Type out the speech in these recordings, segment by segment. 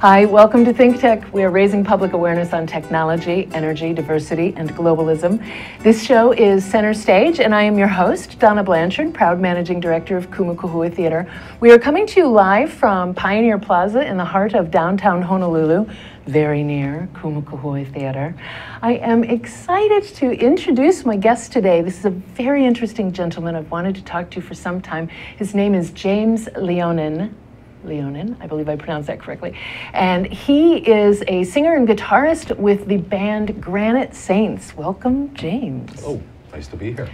Hi, welcome to Think Tech. We are raising public awareness on technology, energy, diversity, and globalism. This show is Center Stage, and I am your host, Donna Blanchard, proud managing director of Kumu Kahua Theater. We are coming to you live from Pioneer Plaza in the heart of downtown Honolulu, very near Kumu Kahua Theater. I am excited to introduce my guest today. This is a very interesting gentleman I've wanted to talk to for some time. His name is James Leonen. Leonen, I believe I pronounced that correctly. And he is a singer and guitarist with the band Granite Saints. Welcome, James. Oh, nice to be here.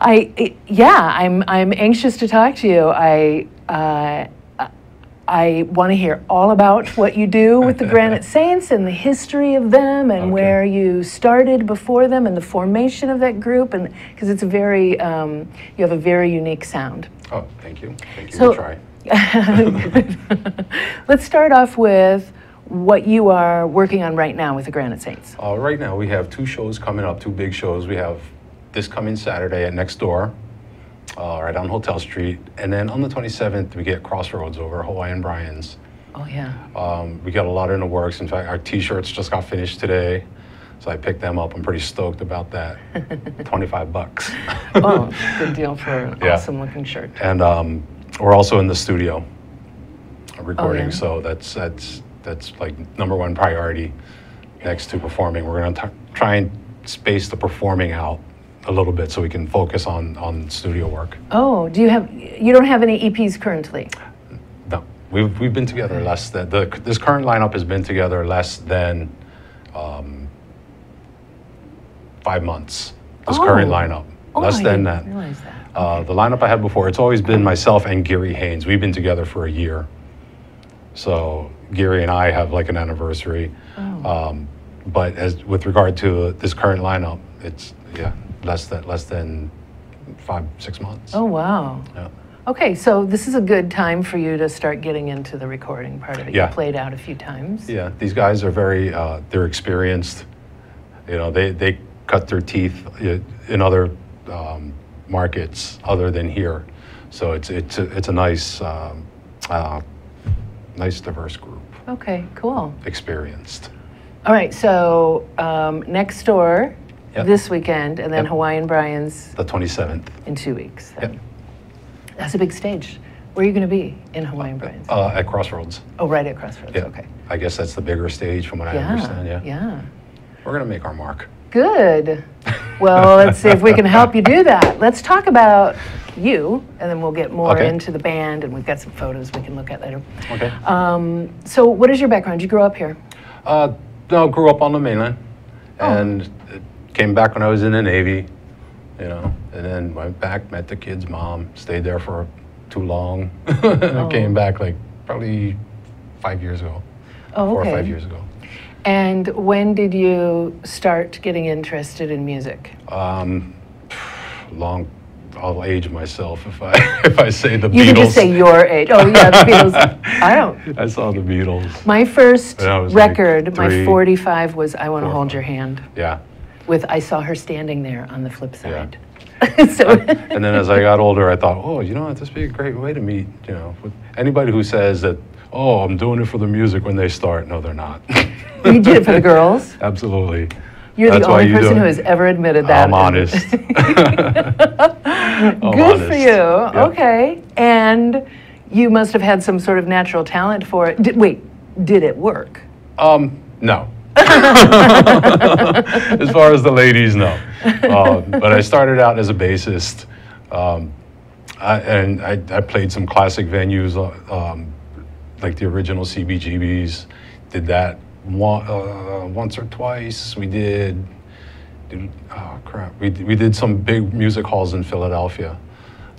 I yeah, I'm I'm anxious to talk to you. I uh, I want to hear all about what you do with the Granite Saints and the history of them and Okay. where you started before them and the formation of that group and because it's a very um, you have a very unique sound. Oh, thank you. Thank you. So- we'll try. Let's start off with what you are working on right now with the Granite Saints. Uh, right now, we have two shows coming up, two big shows. We have this coming Saturday at Next Door, uh, right on Hotel Street. And then on the 27th, we get Crossroads over Hawaiian Brian's. Oh yeah. Um, we got a lot in the works. In fact, our t shirts just got finished today. So I picked them up. I'm pretty stoked about that. 25 bucks. Oh, good deal for an Yeah. awesome looking shirt. and um, we're also in the studio recording, yeah? so that's that's that's like number one priority next to performing. We're gonna t- try and space the performing out a little bit so we can focus on on studio work. Oh, do you have you don't have any EPs currently? No, we've we've been together less than the this current lineup has been together less than um, five months. This current Oh. lineup, Oh, less I than didn't that. realize that. Uh, the lineup I had before, it's always been myself and Gary Haynes. We've been together for a year. So Gary and I have like an anniversary. Oh. Um, but as with regard to this current lineup, it's yeah less than less than five six months. Oh wow. Yeah. Okay, so this is a good time for you to start getting into the recording part of it. Yeah. You played out a few times. Yeah, these guys are very uh, they're experienced. You know, they they cut their teeth in other um, markets other than here. So it's it's a, it's a nice um, uh, nice diverse group. Okay, cool. experienced. All right, so um, next door Yep. this weekend, and then Yep. Hawaiian Brian's The 27th in two weeks. then. Yep. That's a big stage. Where are you going to be in Hawaiian Brian's? uh, at Crossroads. oh, right at Crossroads. Yeah. Okay. I guess that's the bigger stage from what I understand. Yeah. Yeah. We're going to make our mark. Good. Well, let's see if we can help you do that. Let's talk about you, and then we'll get more Okay. into the band, and we've got some photos we can look at later. Okay. Um, so, what is your background? You grew up here. Uh, no, grew up on the mainland Oh. and came back when I was in the Navy, you know, and then went back, met the kid's mom, stayed there for too long. Oh. Came back like probably five years ago, Oh, four okay. or five years ago. And when did you start getting interested in music? Um, long, I'll age myself if I if I say the You Beatles. You can just say your age. Oh, yeah, the Beatles. I don't. I saw the Beatles. My first was like record, my 45, was I Want to Hold five. Your Hand Yeah. with I Saw Her Standing There on the flip Yeah. side. so, And then as I got older, I thought, oh, you know what, this would be a great way to meet, you know, with anybody who says that, oh, I'm doing it for the music when they start. No, they're not. you did it for the girls. Absolutely. You're That's the only you person who has ever admitted that. I'm honest. I'm Good for you. Yeah. Okay. And you must have had some sort of natural talent for it. Did, wait, did it work? Um, no. as far as the ladies, no. Um, but I started out as a bassist, um, I, and I, I played some classic venues, uh, um, like the original CBGBs. Did that one, uh, once or twice. We did. did oh crap! We we did some big music halls in Philadelphia.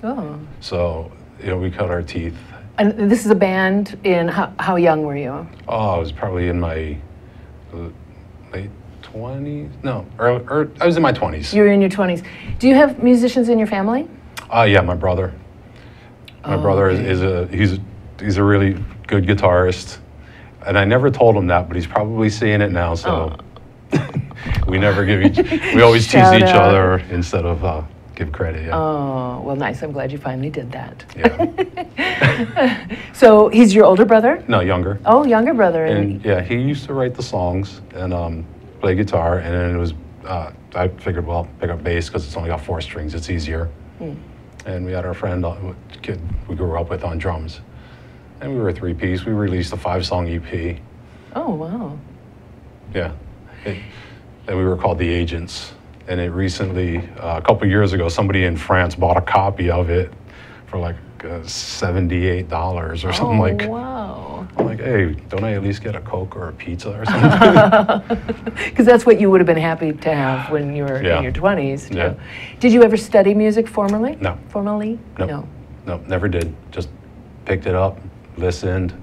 Oh. So you know we cut our teeth. And this is a band in, how, how young were you? Oh, I was probably in my uh, late twenties. No, early, er, I was in my twenties. You were in your 20s. Do you have musicians in your family? Uh, yeah, my brother. My Oh, brother okay. is, is a he's he's a really good guitarist, and I never told him that, but he's probably seeing it now. So we never give each we always tease Shout each out. other instead of uh, give credit. Yeah. Oh, well, nice. I'm glad you finally did that. yeah. So he's your older brother? No, younger. Oh, younger brother. And yeah, he used to write the songs and um, play guitar, and then it was. Uh, I figured, well, pick up bass because it's only got four strings. It's easier. And we had our friend, uh, kid we grew up with, on drums, and we were a three piece. We released a five song EP. oh, wow. Yeah. It, and we were called The Agents. And it recently, uh, a couple years ago, somebody in France bought a copy of it for like uh, $78 or something oh, like. wow. I'm like, hey, don't I at least get a Coke or a pizza or something? Because that's what you would have been happy to have when you were Yeah. in your 20s. Too. Yeah. Did you ever study music formally? No. Formally? Nope. No. no, never did. Just picked it up, listened.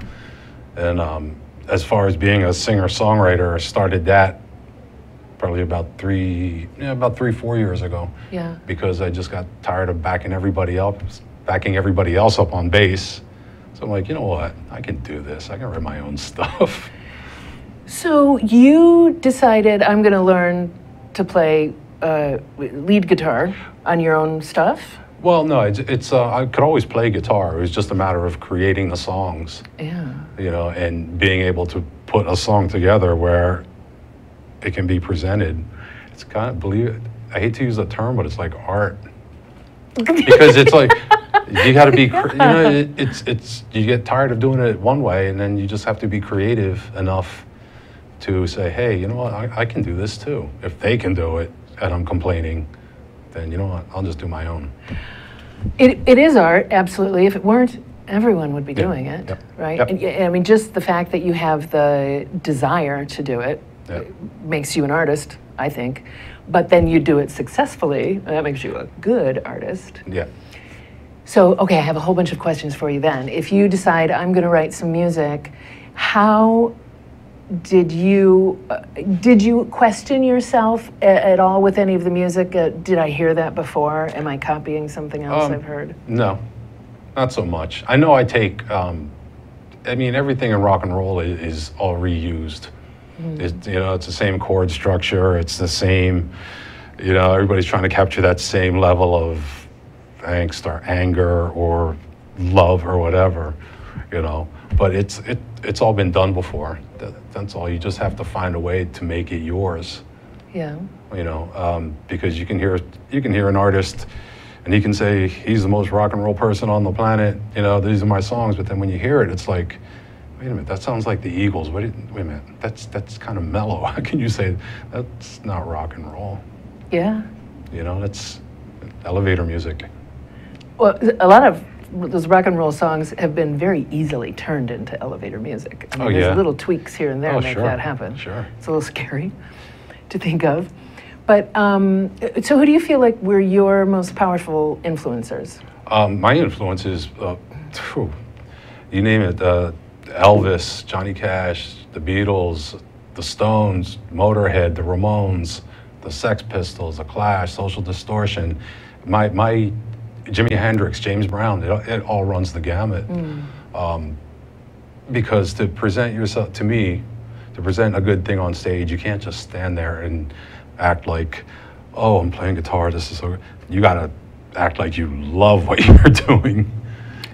And um, as far as being a singer songwriter, I started that probably about three, yeah, about three, four years ago. Yeah. because I just got tired of backing everybody up, backing everybody else up on bass. So I'm like, you know what? I can do this. I can write my own stuff. So you decided I'm going to learn to play uh, lead guitar on your own stuff? Well, no, it's, it's uh, I could always play guitar. It was just a matter of creating the songs, Yeah. you know, and being able to put a song together where it can be presented. It's kind of believe it. I hate to use the term, but it's like art because it's like you got to be you know it, it's it's you get tired of doing it one way and then you just have to be creative enough to say hey you know what I, I can do this too if they can do it and i'm complaining then you know what i'll just do my own It, it is art, absolutely. If it weren't, everyone would be Yeah. doing it, Yep. right? Yep. And, I mean, just the fact that you have the desire to do it Yep. makes you an artist, I think. But then you do it successfully, that makes you a good artist. yeah So, okay, I have a whole bunch of questions for you then. If you decide I'm going to write some music, how did you uh, did you question yourself a- at all with any of the music? Uh, did I hear that before? Am I copying something else Um, I've heard? no not so much i know i take um, i mean everything in rock and roll is, is all reused It, you know it's the same chord structure it's the same you know everybody's trying to capture that same level of angst or anger or love or whatever you know but it's it, it's all been done before that, that's all you just have to find a way to make it yours Yeah. you know, um, because you can hear you can hear an artist, and he can say he's the most rock and roll person on the planet. You know, these are my songs. But then when you hear it, it's like, wait a minute, that sounds like the Eagles. Wait, wait a minute, that's that's kind of mellow. How can you say that's not rock and roll? Yeah. You know, that's elevator music. Well, a lot of those rock and roll songs have been very easily turned into elevator music. I mean, Oh, there's little tweaks here and there Oh, make sure. that happen. Sure. It's a little scary to think of. But um, so, who do you feel like were your most powerful influencers? Um, my influences, uh, phew, you name it, uh, Elvis, Johnny Cash, the Beatles, the Stones, Motorhead, the Ramones, the Sex Pistols, the Clash, Social Distortion, my, my Jimi Hendrix, James Brown, it, it all runs the gamut. Um, because to present yourself, to me, to present a good thing on stage, you can't just stand there and act like, oh, I'm playing guitar, this is so good. You gotta act like you love what you're doing.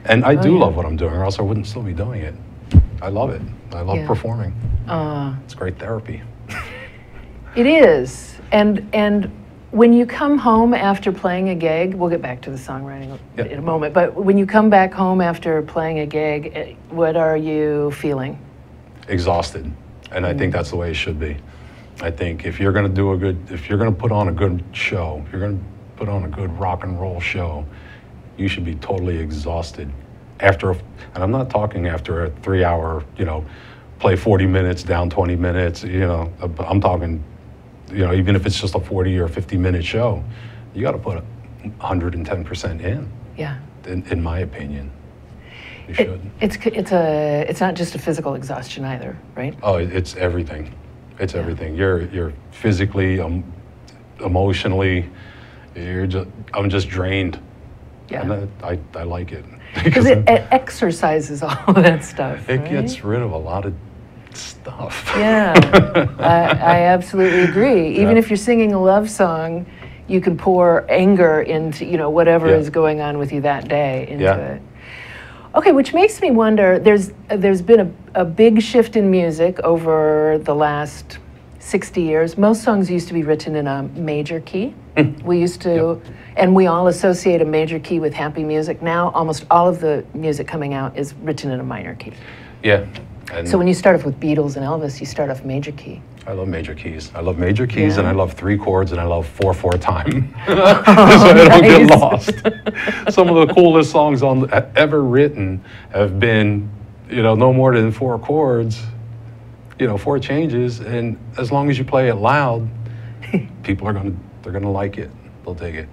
And I do yeah. love what I'm doing, or else I wouldn't still be doing it. I love it. I love Yeah. performing. Uh, It's great therapy. it is, and and when you come home after playing a gig, we'll get back to the songwriting Yeah. in a moment. But when you come back home after playing a gig, eh, what are you feeling? exhausted and i think that's the way it should be i think if you're going to do a good if you're going to put on a good show if you're going to put on a good rock and roll show you should be totally exhausted after a, and i'm not talking after a three hour you know play 40 minutes down 20 minutes you know i'm talking you know even if it's just a 40 or 50 minute show you got to put 110% in, Yeah. in in my opinion you It, should it's it's a it's not just a physical exhaustion either, right? Oh, it's everything. It's everything. You're you're physically, um, emotionally, you're just. I'm just drained. Yeah. And I, I, I like it Because it, it exercises all that stuff. it right? gets rid of a lot of stuff. Yeah, I, I absolutely agree. Even Yeah. if you're singing a love song, you can pour anger into you know whatever Yeah. is going on with you that day into Yeah. it. Okay, which makes me wonder. There's there's been a, a big shift in music over the last sixty years. Most songs used to be written in a major key. Hmm. we used to, and we all associate a major key with happy music. Now, almost all of the music coming out is written in a minor key. Yeah. And So when you start off with Beatles and Elvis, you start off major key. I love major keys. I love major keys and I love three chords and I love four four time. so I don't get lost. Some of the coolest songs on ever written have been, you know, no more than four chords, you know, four changes, and as long as you play it loud, people are gonna they're gonna like it. They'll dig it.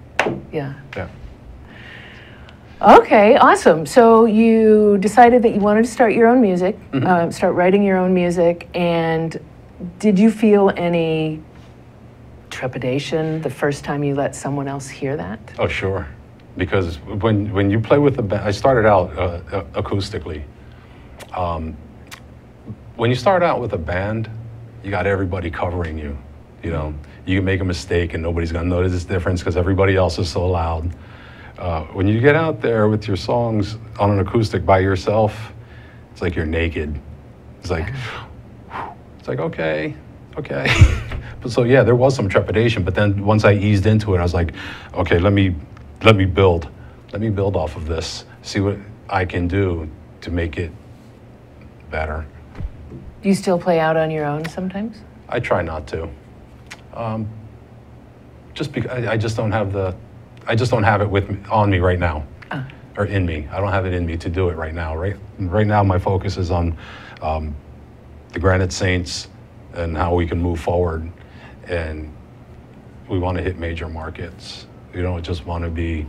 Yeah. Yeah. Okay, awesome. So you decided that you wanted to start your own music, uh, start writing your own music, and did you feel any trepidation the first time you let someone else hear that? Oh, sure. Because when, when you play with the band, I started out uh, acoustically. Um, when you start out with a band, you got everybody covering you. You know, you can make a mistake and nobody's gonna notice this difference because everybody else is so loud. Uh, when you get out there with your songs on an acoustic by yourself, it's like you're naked. It's like, it's like okay, okay. but so yeah, there was some trepidation, but then once I eased into it, I was like, okay, let me let me build, let me build off of this, see what I can do to make it better. Do you still play out on your own sometimes? I try not to. Um, just because I, I just don't have the, I just don't have it with me, on me right now, or in me. I don't have it in me to do it right now. Right, right now my focus is on um, the Granite Saints and how we can move forward, and we want to hit major markets. We don't just want to be,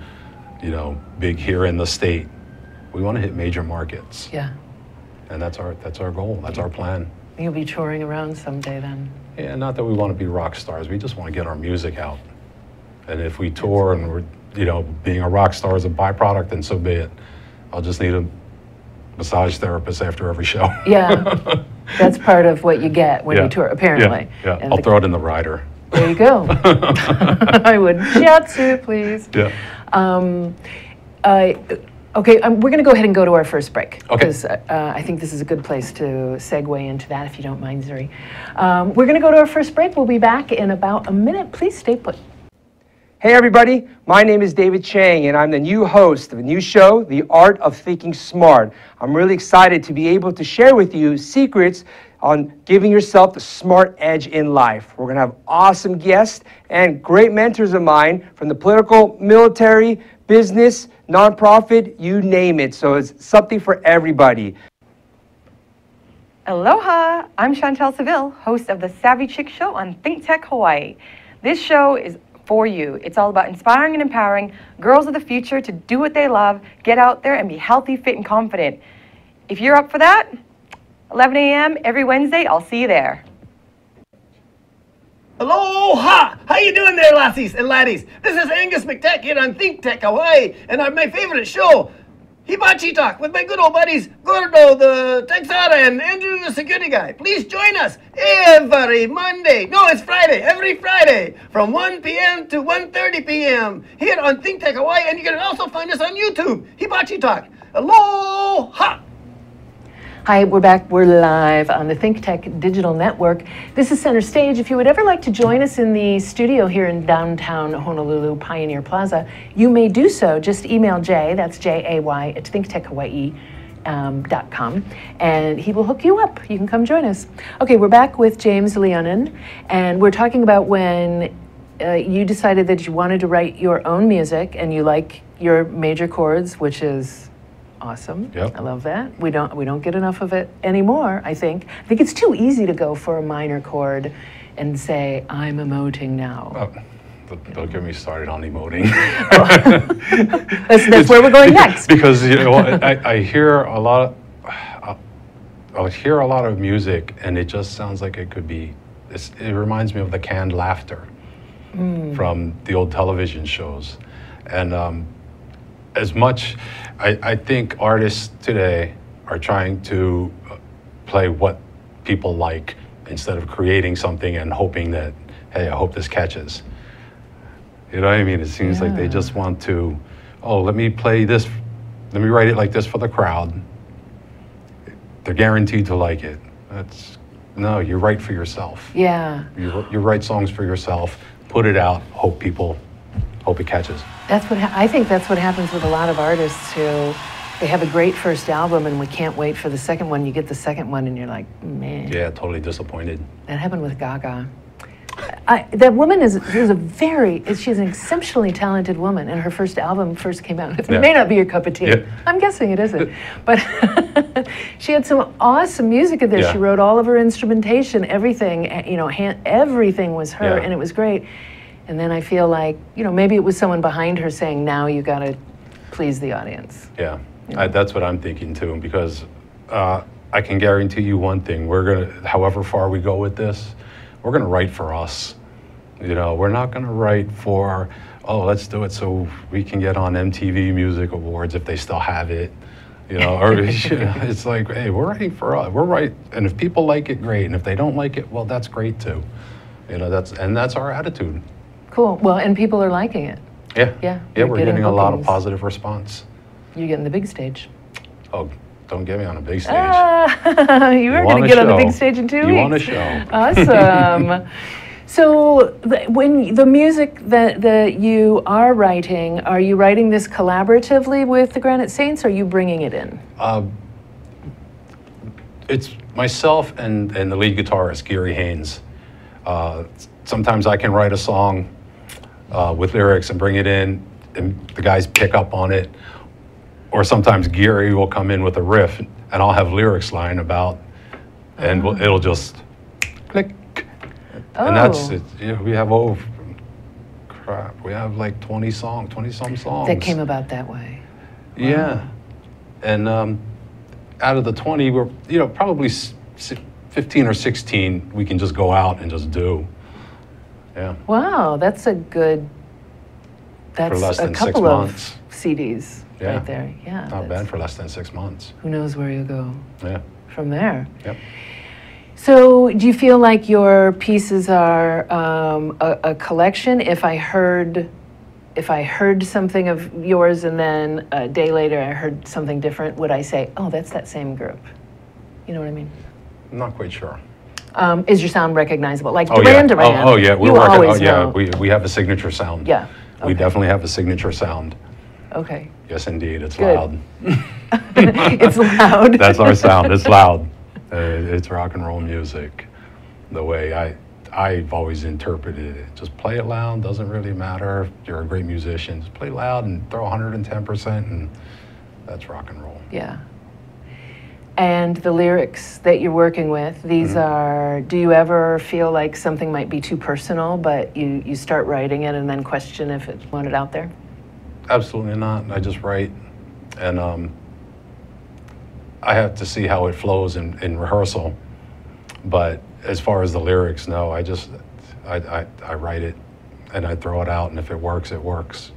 you know, big here in the state. We want to hit major markets, Yeah. and that's our that's our goal. That's our plan. You'll be touring around someday then. Yeah, not that we want to be rock stars. We just want to get our music out. And if we tour and we're, you know, being a rock star is a byproduct, then so be it. I'll just need a massage therapist after every show. Yeah. That's part of what you get when Yeah. you tour, apparently. Yeah, yeah. I'll the- throw it in the rider. There you go. I would. Shiatsu, please. Yeah. Um, uh, okay, um, we're going to go ahead and go to our first break. Okay. Because uh, I think this is a good place to segue into that, if you don't mind, Zuri. Um, we're going to go to our first break. We'll be back in about a minute. Please stay put. Hey everybody, my name is David Chang and I'm the new host of a new show, The Art of Thinking Smart. I'm really excited to be able to share with you secrets on giving yourself the smart edge in life. We're going to have awesome guests and great mentors of mine from the political, military, business, nonprofit, you name it. So it's something for everybody. Aloha! I'm Chantel Seville, host of the Savvy Chick Show on Think Tech Hawaii. This show is for you. It's all about inspiring and empowering girls of the future to do what they love, get out there, and be healthy, fit, and confident. If you're up for that, 11 a.m. every Wednesday, I'll see you there. Aloha! How you doing there, lassies and laddies? This is Angus McTech here on Think Tech Hawaii, and on my favorite show, Hibachi Talk, with my good old buddies Gordo the Texara and Andrew the security guy. Please join us every Monday. No, it's Friday. Every Friday from 1 p.m. to 1.30 p.m. here on Think Hawaii, and you can also find us on YouTube, Hibachi Talk. Aloha! Hi, we're back. We're live on the Think Tech Digital Network. This is Center Stage. If you would ever like to join us in the studio here in downtown Honolulu Pioneer Plaza, you may do so. Just email Jay, that's J A Y, at thinktechhawaii.com, um, and he will hook you up. You can come join us. Okay, we're back with James Leonen, and we're talking about when uh, you decided that you wanted to write your own music and you like your major chords, which is awesome. Yep. I love that. We don't we don't get enough of it anymore. I think. I think it's too easy to go for a minor chord and say I'm emoting now. Oh, don't- get me started on emoting. That's, that's where we're going next. because you know I, I hear a lot of, I hear a lot of music and it just sounds like it could be it's, it reminds me of the canned laughter from the old television shows and um, as much I, I think artists today are trying to uh, play what people like instead of creating something and hoping that hey i hope this catches You know what I mean? It seems like they just want to, oh, let me play this, let me write it like this for the crowd. They're guaranteed to like it. That's, no, you write for yourself. Yeah. You, you write songs for yourself, put it out, hope people, hope it catches. That's what ha- I think. That's what happens with a lot of artists who they have a great first album and we can't wait for the second one. You get the second one and you're like, man. Yeah, totally disappointed. That happened with Gaga. I, that woman is, is a very, she's an exceptionally talented woman, and her first album first came out. It Yeah. may not be your cup of tea. Yeah. I'm guessing it isn't. But she had some awesome music in there. Yeah. She wrote all of her instrumentation, everything, eh, you know, hand, everything was her, and it was great. And then I feel like, you know, maybe it was someone behind her saying, now you got to please the audience. Yeah, I, that's what I'm thinking too, because uh, I can guarantee you one thing: we're gonna, however far we go with this, we're gonna write for us. You know, we're not gonna write for, oh, let's do it so we can get on MTV Music Awards if they still have it. You know, or you know, it's like, hey, we're writing for us. We're right, and if people like it, great, and if they don't like it, well, that's great too. You know, that's and that's our attitude. Cool. Well, and people are liking it. Yeah, Yeah, yeah, we're getting getting, a lot of positive response. You're getting the big stage. Oh, don't get me on a big stage. Ah, you are going to get on the big stage in two You weeks. want a show. Awesome. so, the, when the music that, that you are writing, are you writing this collaboratively with the Granite Saints? Or are you bringing it in? Uh, it's myself and, and the lead guitarist, Gary Haynes. Uh, sometimes I can write a song uh, with lyrics and bring it in, and the guys pick up on it. Or sometimes Gary will come in with a riff, and I'll have lyrics lying about, and we'll, it'll just click. Oh. And that's Oh. it. You know, we have over, crap, we have like 20 songs, 20 some songs. That came about that way. Yeah. And um, out of the 20, we're, you know, probably 15 or 16 we can just go out and just do. Yeah. Wow, that's a good. That's a couple months. of CDs Yeah. right there. Yeah. Not bad for less than six months. Who knows where you'll go Yeah. from there? Yep. So, do you feel like your pieces are um, a, a collection? If I heard, if I heard something of yours, and then a day later I heard something different, would I say, "Oh, that's that same group"? You know what I mean? I'm not quite sure. Um, is your sound recognizable? Like Oh, Duran yeah. Duran. Oh, oh, yeah. you working- always oh, yeah. know. We, we have a signature sound. Yeah, We definitely have a signature sound. okay, Yes, indeed. It's Good. loud. it's loud. That's our sound. It's loud. Uh, it's rock and roll music. The way I, I've always interpreted it. Just play it loud. Doesn't really matter if you're a great musician. Just play loud and throw 110%, and that's rock and roll. Yeah. And the lyrics that you're working with, these Mm-hmm. are, do you ever feel like something might be too personal, but you, you start writing it and then question if it's wanted out there? Absolutely not. I just write, and um, I have to see how it flows in, in rehearsal. But as far as the lyrics, no. I just I, I, I write it, and I throw it out, and if it works, it works.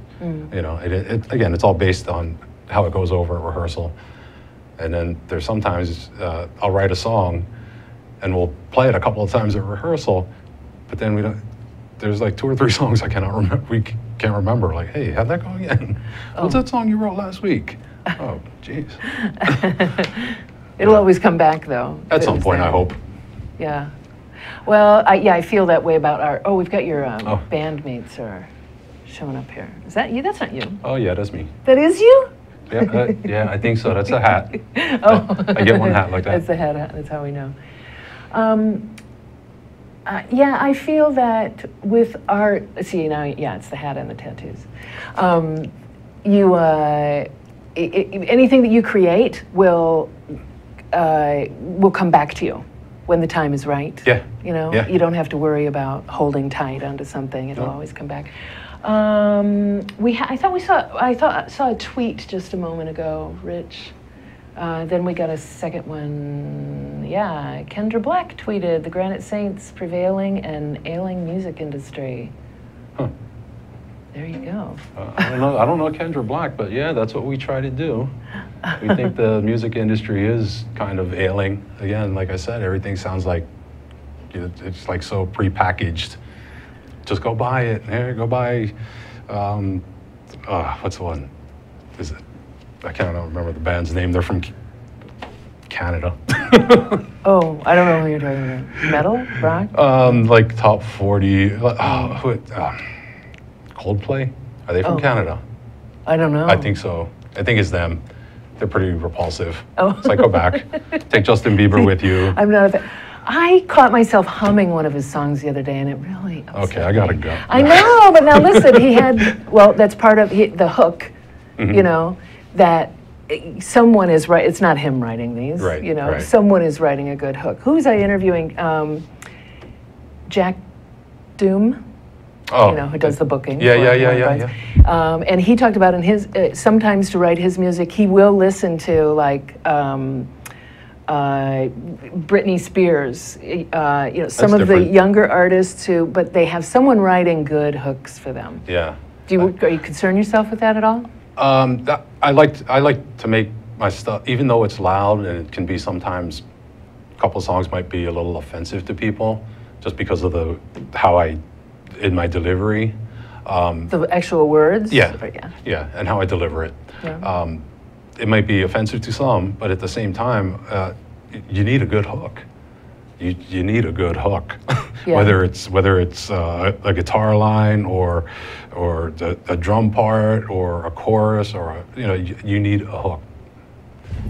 You know, it, it, again, it's all based on how it goes over at rehearsal. And then there's sometimes uh, I'll write a song, and we'll play it a couple of times at rehearsal, but then we don't. There's like two or three songs I cannot remember. We can't remember. Like, hey, how'd that go again? What's that song you wrote last week? Oh, jeez. It'll always come back though. At some point, I hope. Yeah. Well, I, yeah, I feel that way about our, oh, we've got your um, Oh. bandmates are showing up here. Is that you? That's not you. Oh yeah, that's me. That is you? Yeah, uh, yeah, I think so. That's a hat. Oh. I get one hat like that. That's a hat, that's how we know. Um, uh, yeah, I feel that with art, see now, yeah, it's the hat and the tattoos. Um, you, uh, i- i- anything that you create will, uh, will come back to you when the time is right. Yeah, You know, yeah. you don't have to worry about holding tight onto something. It'll No. always come back. Um, we, ha- I thought we saw, I thought saw a tweet just a moment ago, Rich. Uh, then we got a second one. Yeah, Kendra Black tweeted the Granite Saints prevailing and ailing music industry. Huh. There you go. Uh, I don't know. I don't know Kendra Black, but yeah, that's what we try to do. We think the music industry is kind of ailing. Again, like I said, everything sounds like it's like so prepackaged. Just go buy it. Hey, go buy. Um, uh, what's the one? Is it? I can't remember the band's name. They're from Canada. Oh, I don't know who you're talking about. Metal? Rock? um, like top forty. Oh, who? Uh, Coldplay. Are they from Oh. Canada? I don't know. I think so. I think it's them. They're pretty repulsive. Oh. It's like go back. Take Justin Bieber with you. I'm not a fan. I caught myself humming one of his songs the other day, and it really. Okay, I gotta me. go. I know, but now listen, he had. Well, that's part of he, the hook. Mm-hmm. You know that someone is right. It's not him writing these. Right, You know, right. someone is writing a good hook. Who was I interviewing? Um, Jack Doom. Oh, you know, who does the booking. Yeah, for yeah, yeah, yeah, Um, and he talked about in his uh, sometimes to write his music, he will listen to like um, uh, Britney Spears. Uh, you know, some That's of the younger artists who, but they have someone writing good hooks for them. Yeah. Do you are you concern yourself with that at all? Um, that, I like I like to make my stuff, even though it's loud and it can be sometimes. A couple songs might be a little offensive to people, just because of the how I, in my delivery. Um, The actual words. Yeah. Or- yeah. yeah, and how I deliver it. Yeah. Um, it might be offensive to some, but at the same time, uh, you need a good hook. You, you need a good hook, Yeah. whether it's whether it's uh, a guitar line or or the, a drum part or a chorus or a, you know you, you need a hook.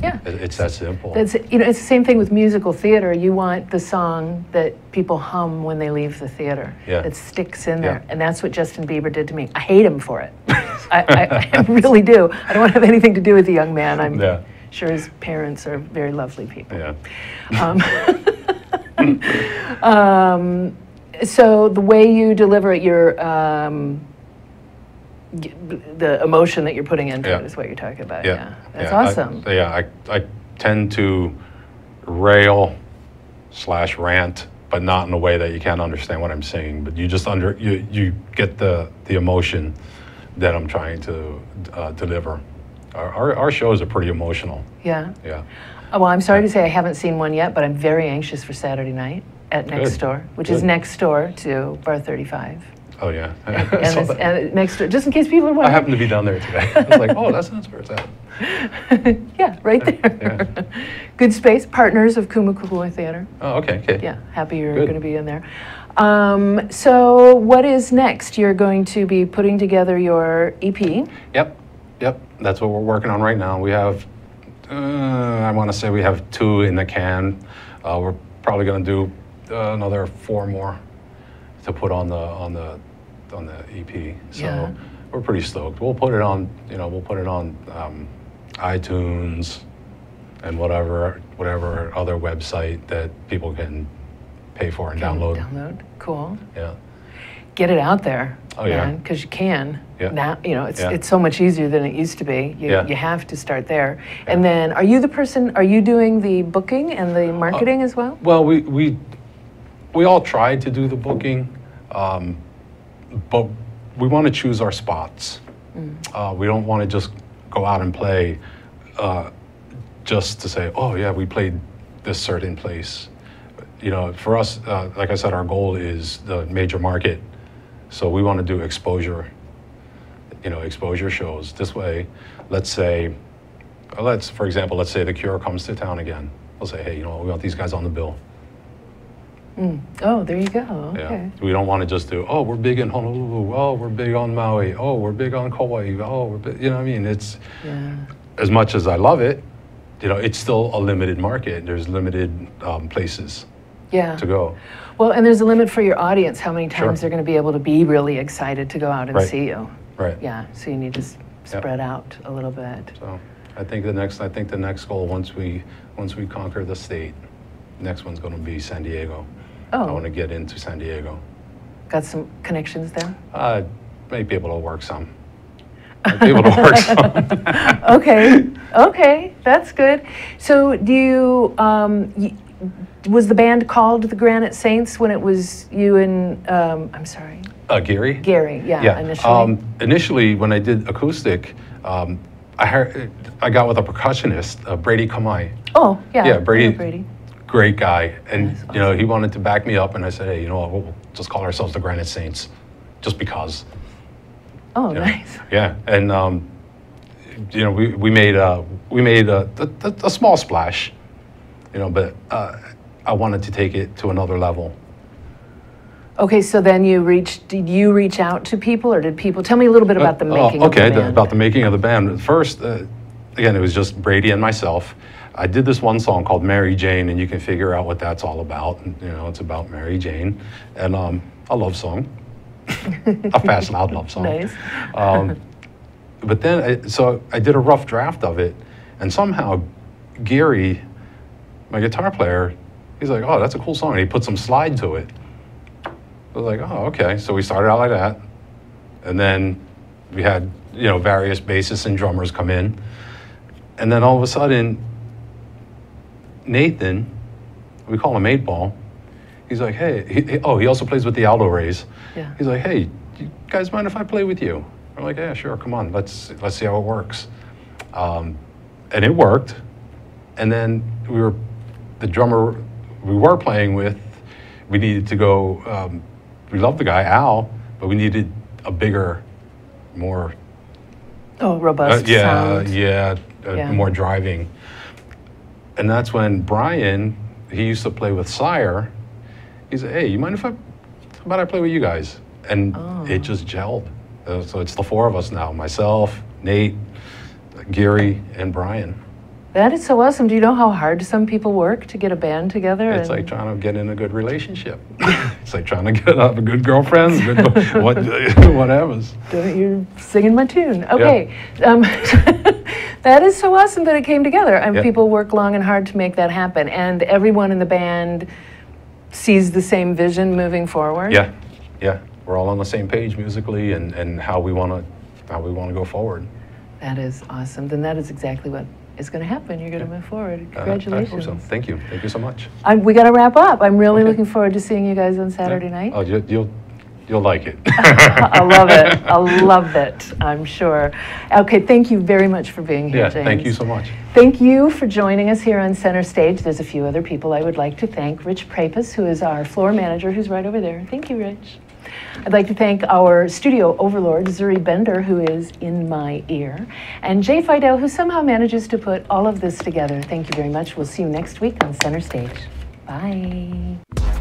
Yeah. It- It's that simple. That's you know it's the same thing with musical theater. You want the song that people hum when they leave the theater. Yeah. That sticks in there, Yeah. and that's what Justin Bieber did to me. I hate him for it. I, I, I really do. I don't want to have anything to do with the young man. I'm Yeah. sure his parents are very lovely people. yeah. Um, so the way you deliver it, your um, the emotion that you're putting into Yeah. it is what you're talking about. Yeah. Yeah, that's yeah, I- awesome. yeah, I, I tend to rail slash rant, but not in a way that you can't understand what I'm saying. But you just under you you get the the emotion that I'm trying to uh, deliver. Our, our our shows are pretty emotional. yeah. Yeah. Oh, well, I'm sorry to say I haven't seen one yet, but I'm very anxious for Saturday night at Next Good. Door, which is next door to Bar 35. Oh yeah. And, it's, and next door, just in case people are wondering. I happened to be down there today. I was like, oh, that's that's where it's at. yeah, right there. Yeah. Good space. Partners of Kumu Kahua Theater. Oh, okay. Okay. Yeah, happy you're going to be in there. Um, so, what is next? You're going to be putting together your EP. Yep, yep. That's what we're working on right now. We have, uh, I want to say we have two in the can. Uh, we're probably going to do uh, another four more to put on the on the on the EP. So Yeah. we're pretty stoked. We'll put it on. You know, we'll put it on um, iTunes and whatever whatever other website that people can pay for and download. Download. Cool. Yeah. Get it out there. Oh, yeah. Because you can. Yeah. Now, you know, it's, Yeah. it's so much easier than it used to be. You, Yeah. you have to start there. And then, are you the person, are you doing the booking and the marketing as well? Well, we, we, we all try to do the booking, um, but we want to choose our spots. Uh, we don't want to just go out and play uh, just to say, oh, yeah, we played this certain place. You know, for us, uh, like I said, our goal is the major market. So we want to do exposure, you know, exposure shows. This way, let's say, let's, for example, let's say The Cure comes to town again. We'll say, hey, you know, we want these guys on the bill. Oh, there you go. Yeah. Okay. We don't want to just do, oh, we're big in Honolulu. Oh, we're big on Maui. Oh, we're big on Kauai. Oh, we're big, you know what I mean? It's, Yeah. as much as I love it, you know, it's still a limited market. There's limited um, places Yeah. to go. Well, and there's a limit for your audience, how many Sure. times they're going to be able to be really excited to go out and Right. see you. Right. Yeah. So you need to s- spread out a little bit. So I think the next, I think the next goal, once we, once we conquer the state, next one's going to be San Diego. Oh. I want to get into San Diego. got some connections there? I may be able to work some. Might be able to work some. okay, okay, that's good. So, do you, um, was the band called the Granite Saints when it was you and, um, I'm sorry, Uh, Gary? Gary? Yeah, Yeah. initially. Um, initially, when I did acoustic, um, I, heard, I got with a percussionist, uh, Brady Kamai. oh, yeah. yeah, Brady. Brady. Great guy, and That's you know he wanted to back me up, and I said, hey, you know what? We'll just call ourselves the Granite Saints. just because. Oh, you know. nice. Yeah, and um, you know, we, we made a, we made a, a, a small splash, you know, but uh, I wanted to take it to another level. Okay, so then you reached, did you reach out to people or did people, tell me a little bit about the Uh, oh, making of okay, the the- band. about the making of the band. First, uh, again, it was just Brady and myself. I did this one song called Mary Jane, and you can figure out what that's all about. And, You know, it's about Mary Jane, and um, a love song, a fast, loud love song. Nice. Um, but then, I, so I did a rough draft of it, and somehow Gary, my guitar player, he's like, "Oh, that's a cool song," and he put some slide to it. I was like, "Oh, okay." So we started out like that, and then we had you know various bassists and drummers come in, and then all of a sudden, Nathan, we call him Eight Ball. He's like, "Hey," he, he- oh, he also plays with the Aldo Rays. Yeah. He's like, "Hey, you guys mind if I play with you?" I'm like, "Yeah, sure. Come on, let's let's see how it works." Um, and it worked. And then we were, the drummer we were playing with, we needed to go. Um, we loved the guy Al, but we needed a bigger, more Oh, uh, robust yeah, sound. yeah, uh, Yeah. more driving. And that's when Brian, he used to play with Sire. He said, "Hey, you mind if I, how about I play with you guys?" And Oh. it just gelled. Uh, so it's the four of us now: myself, Nate, Gary, and Brian. That is so awesome. Do you know how hard some people work to get a band together? It's like trying to get in a good relationship. it's like trying to get up a good girlfriend, good, what, whatever. Don't- You're singing my tune. Okay. Um, that is so awesome that it came together. And Yeah. people work long and hard to make that happen. And everyone in the band sees the same vision moving forward. Yeah, yeah. We're all on the same page musically and, and how we want to how we want to go forward. That is awesome. Then that is exactly what is going to happen. You're going to move forward. Uh, Congratulations. so. Thank you. Thank you so much. I'm, we got to wrap up. I'm really Okay. looking forward to seeing you guys on Saturday night. Oh, you, you'll you'll like it. I love it. I love it. I'm sure. Okay, thank you very much for being here, yeah. James. Thank you so much. Thank you for joining us here on Center Stage. There's a few other people I would like to thank. Rich Prapus, who is our floor manager, who's right over there. Thank you, Rich. I'd like to thank our studio overlord, Zuri Bender, who is in my ear, and Jay Fidel, who somehow manages to put all of this together. Thank you very much. We'll see you next week on Center Stage. Bye.